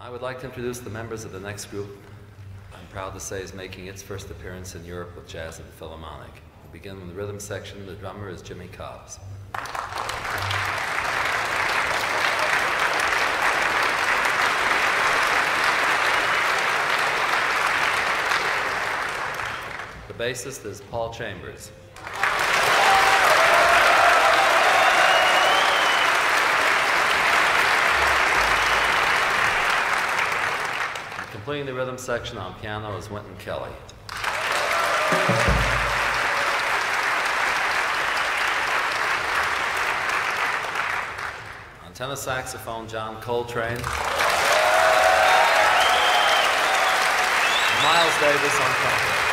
I would like to introduce the members of the next group. I'm proud to say is making its first appearance in Europe with Jazz and Philharmonic. We'll begin with the rhythm section. The drummer is Jimmy Cobbs. The bassist is Paul Chambers. Completing the rhythm section on piano is Wynton Kelly. On tenor saxophone, John Coltrane. Miles Davis on trumpet.